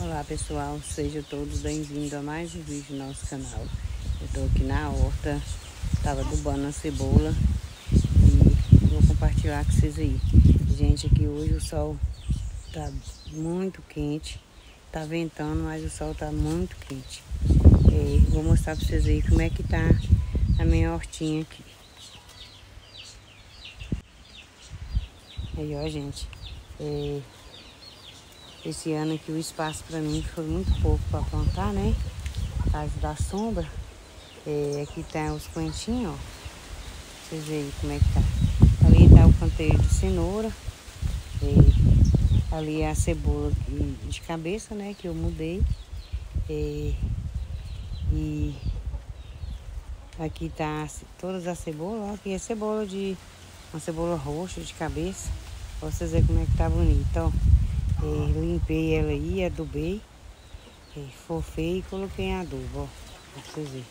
Olá pessoal, sejam todos bem-vindos a mais um vídeo do nosso canal. Eu tô aqui na horta, tava adubando a cebola e vou compartilhar com vocês aí. Gente, aqui hoje o sol tá muito quente, tá ventando, mas o sol tá muito quente. E vou mostrar pra vocês aí como é que tá a minha hortinha aqui. Aí ó gente, esse ano aqui o espaço para mim foi muito pouco para plantar, né? Por causa da sombra. É, aqui tá os plantinhos, ó. Vocês veem como é que tá. Ali tá o canteiro de cenoura. É, ali é a cebola de cabeça, né? Que eu mudei. É, e aqui tá todas as cebolas. Aqui é cebola de... Uma cebola roxa de cabeça. Pra vocês verem como é que tá bonito, ó. Limpei ela aí, adubei. É, fofei e coloquei em adubo, ó. Pra vocês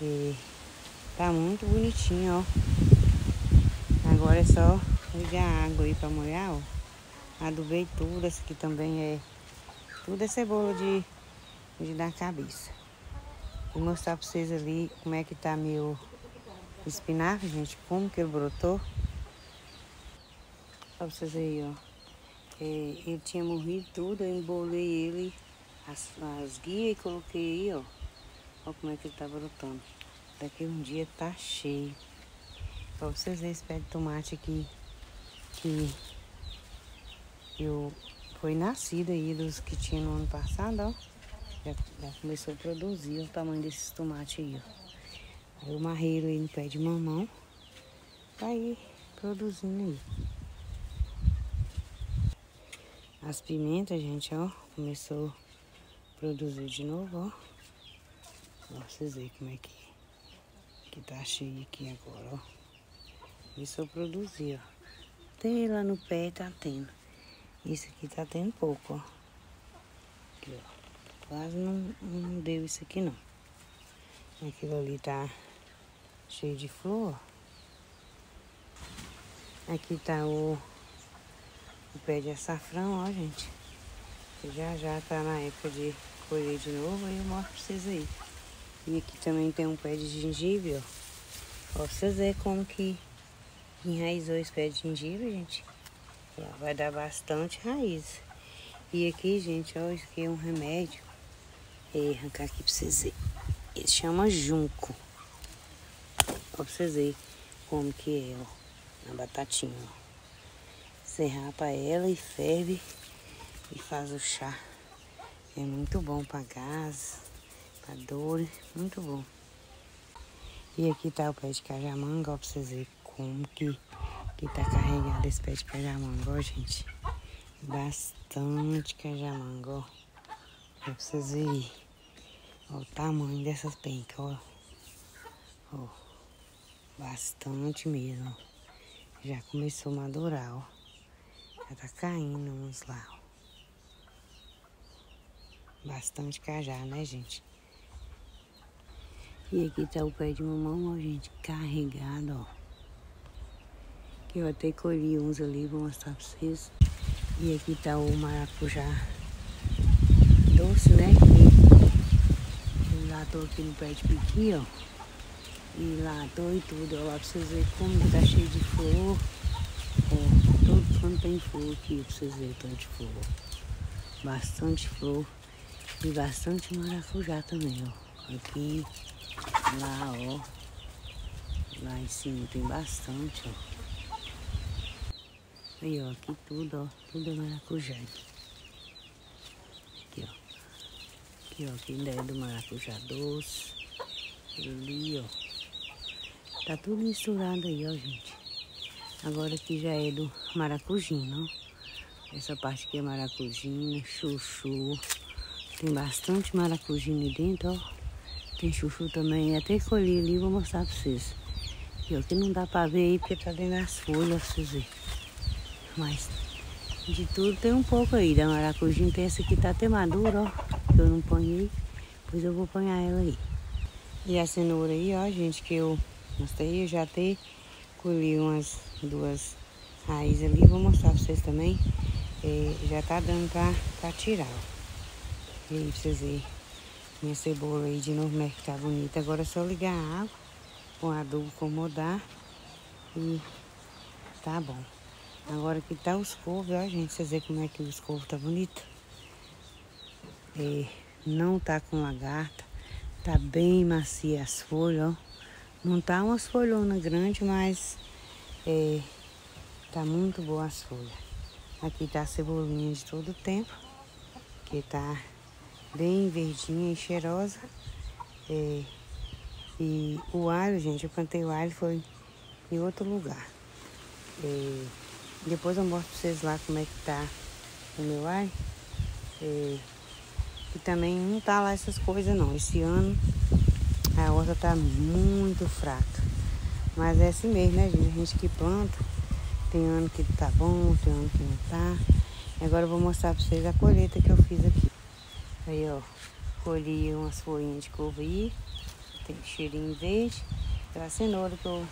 verem. Tá muito bonitinho, ó. Agora é só ligar água aí pra molhar, ó. Adubei tudo. Essa aqui também é... Tudo é cebola de, de dar cabeça. Vou mostrar pra vocês ali como é que tá meu espinafre, gente. Como que ele brotou. Olha pra vocês aí, ó. É, ele tinha morrido tudo, eu embolei ele, as, as guias e coloquei aí, ó. Olha como é que ele tá brotando. Daqui um dia tá cheio. Pra vocês verem esse pé de tomate aqui, que eu foi nascido aí dos que tinha no ano passado, ó. Já, já começou a produzir o tamanho desses tomates aí, ó. Aí o marreiro aí no pé de mamão, tá aí produzindo aí. As pimentas, gente, ó, começou a produzir de novo, ó. Vocês verem como é que, que tá cheio aqui agora, ó. Começou a produzir, ó. Tem lá no pé, tá tendo. Isso aqui tá tendo pouco, ó. Aqui, ó. Quase não, não deu isso aqui, não. Aquilo ali tá cheio de flor. Aqui tá o o pé de açafrão, ó, gente. Que já já tá na época de colher de novo, aí eu mostro pra vocês aí. E aqui também tem um pé de gengibre, ó. Ó, vocês verem como que enraizou esse pé de gengibre, gente. Ó, vai dar bastante raiz. E aqui, gente, ó, isso aqui é um remédio. Vou arrancar aqui pra vocês verem. Ele chama junco. Ó, pra vocês verem como que é, ó. Na batatinha, ó. Você rapa ela e ferve e faz o chá. É muito bom para gás, para dor, muito bom. E aqui tá o pé de cajamanga, ó, pra vocês verem como que, que tá carregado esse pé de cajamanga, ó, gente. Bastante cajamanga, ó. Pra vocês verem. Ó, o tamanho dessas pencas, ó. Ó. Bastante mesmo. Já começou a madurar, ó. Tá caindo uns lá. Bastante cajá, né, gente? E aqui tá o pé de mamão, ó, gente, carregado, ó. Que eu até colhi uns ali, vou mostrar pra vocês. E aqui tá o maracujá doce, né? Lá tô aqui no pé de piqui, ó. E lá tô e tudo, ó, lá pra vocês verem como tá cheio de flor. Ó, quando tem flor aqui, pra vocês verem tanto de flor. Bastante flor e bastante maracujá também, ó. Aqui, lá, ó. Lá em cima tem bastante, ó. Aí, ó, aqui tudo, ó. Tudo é maracujá. Aqui, ó. Aqui, ó, aqui ainda é do maracujá doce. Ali, ó. Tá tudo misturado aí, ó, gente. Agora aqui já é do maracujina, ó. Essa parte aqui é maracujina, chuchu. Tem bastante maracujina dentro, ó. Tem chuchu também. Até colhi ali, vou mostrar pra vocês. E ó, que não dá pra ver aí porque tá dentro das folhas, pra vocês verem. Mas de tudo tem um pouco aí. Da maracujina tem essa aqui tá até madura, ó. Que eu não ponhei. Depois eu vou apanhar ela aí. E a cenoura aí, ó, gente, que eu mostrei, eu já até colhi umas duas raízes ali. Vou mostrar pra vocês também. é, já tá dando pra, pra tirar, ó. E aí, pra vocês verem. Minha cebola aí de novo, como é que tá bonita. Agora é só ligar a água, com adubo acomodar e tá bom. Agora que tá os couves, ó, gente, vocês verem como é que os couves tá bonito. É, não tá com lagarta, tá bem macia as folhas, ó. Não tá umas folhonas grandes, mas é, tá muito boa as folhas. Aqui tá a cebolinha de todo tempo, que tá bem verdinha e cheirosa. É, e o alho, gente, eu plantei o alho foi em outro lugar. É, depois eu mostro pra vocês lá como é que tá o meu alho. É, e também não tá lá essas coisas não. Esse ano a horta tá muito fraca. Mas é assim mesmo, né, gente? A gente que planta, tem ano que tá bom, tem ano que não tá. E agora eu vou mostrar pra vocês a colheita que eu fiz aqui. Aí, ó, colhi umas folhinhas de couve tem cheirinho verde. Aquela cenoura que eu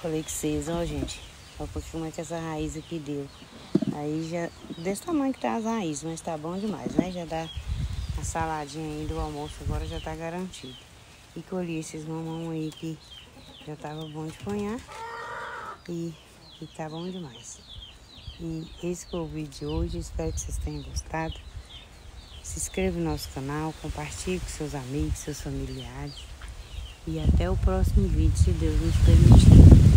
falei que vocês, ó, gente. Olha como é que essa raiz aqui deu. Aí já, desse tamanho que tá as raízes, mas tá bom demais, né? Já dá a saladinha aí do almoço, agora já tá garantido. E colhi esses mamão aí que já tava bom de ponhar. E, e tá bom demais. E esse foi o vídeo de hoje, espero que vocês tenham gostado. Se inscreva no nosso canal, compartilhe com seus amigos, seus familiares. E até o próximo vídeo, se Deus nos permitir.